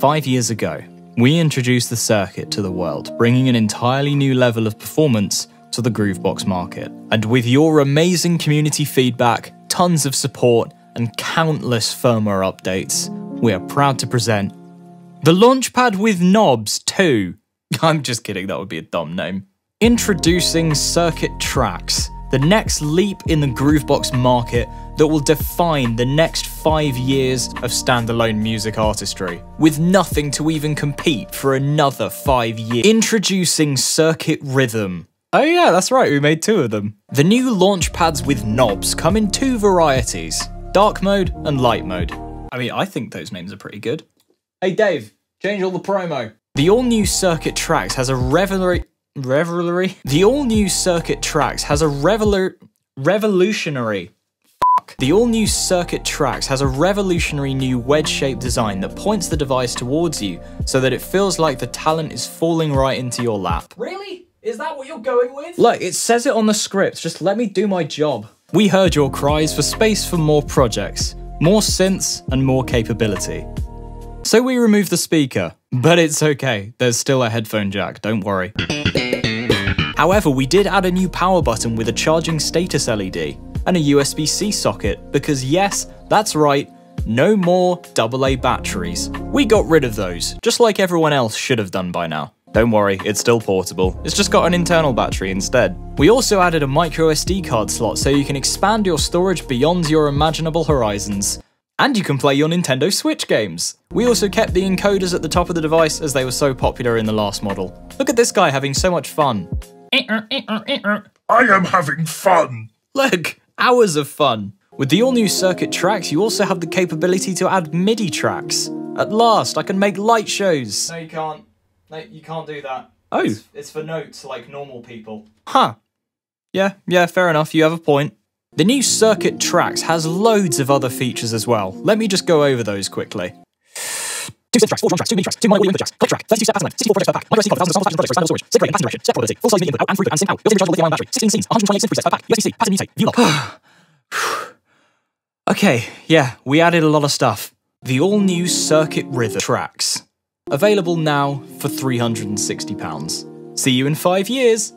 Five years ago, we introduced the circuit to the world, bringing an entirely new level of performance to the Groovebox market. And with your amazing community feedback, tons of support, and countless firmware updates, we are proud to present the Launchpad with Knobs 2. I'm just kidding, that would be a dumb name. Introducing Circuit Tracks, the next leap in the Groovebox market that will define the next five years of standalone music artistry, with nothing to even compete for another five years. Introducing Circuit Rhythm. Oh yeah, that's right, we made two of them. The new launch pads with knobs come in two varieties, dark mode and light mode. I mean, I think those names are pretty good. Hey Dave, change all the promo. The all-new Circuit Tracks has a revelry revelry. The all-new Circuit Tracks has a reveler revolutionary The all-new Circuit Tracks has a revolutionary new wedge-shaped design that points the device towards you so that it feels like the talent is falling right into your lap. Really? Is that what you're going with? Look, it says it on the script, just let me do my job. We heard your cries for space for more projects, more synths, and more capability. So we removed the speaker, but it's okay, there's still a headphone jack, don't worry. However, we did add a new power button with a charging status LED and a USB-C socket because yes, that's right, no more AA batteries. We got rid of those, just like everyone else should have done by now. Don't worry, it's still portable. It's just got an internal battery instead. We also added a micro SD card slot so you can expand your storage beyond your imaginable horizons. And you can play your Nintendo Switch games. We also kept the encoders at the top of the device as they were so popular in the last model. Look at this guy having so much fun. I am having fun. Look, hours of fun. With the all-new circuit tracks, you also have the capability to add MIDI tracks. At last, I can make light shows. No, you can't. No, you can't do that. Oh. It's, it's for notes like normal people. Huh. Yeah, yeah, fair enough, you have a point. The new Circuit Tracks has loads of other features as well. Let me just go over those quickly. Two synth tracks, four drum tracks, two MIDI tracks, two mono input tracks, click track, 32 step pattern length, 64 projects per pack, micro SD card, 1000 songs, storage, external storage, sync rating, passenger direction, step quality, full size MIDI input out and throughput and sync out, built-in rechargeable lithium-ion battery, 16 scenes, 128 synth presets per pack, USB-C, pattern mutate, view log. okay, yeah, we added a lot of stuff. The all-new Circuit Rhythm tracks. Available now for £360. See you in five years!